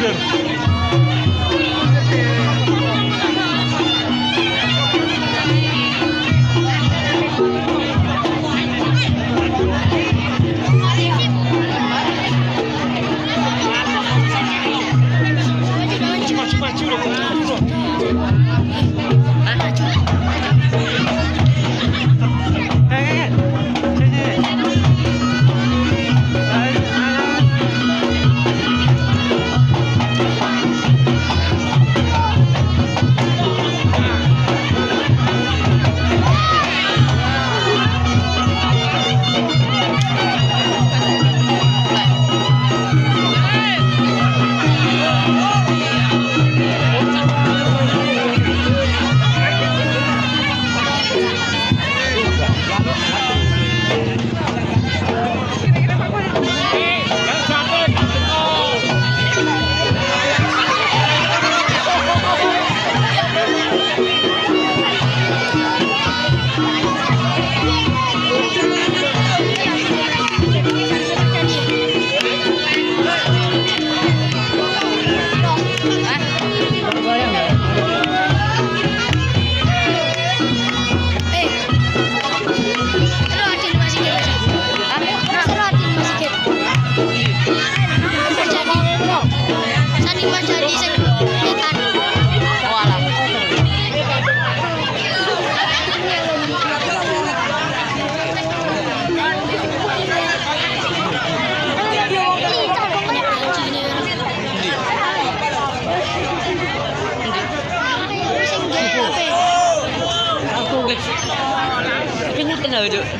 le. Jauh Kayaknya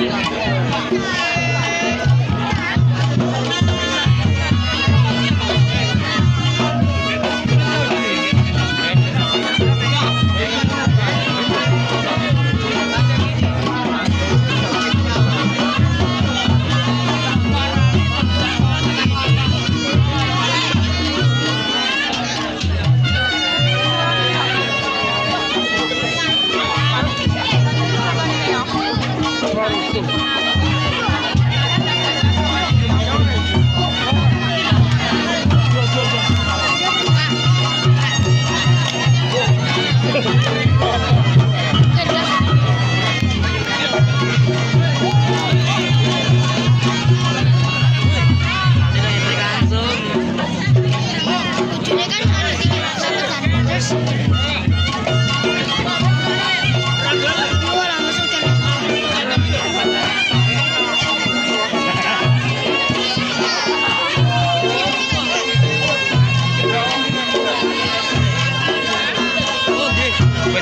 Yeah.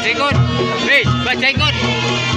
Sa ikot. Race, ba sa ikot.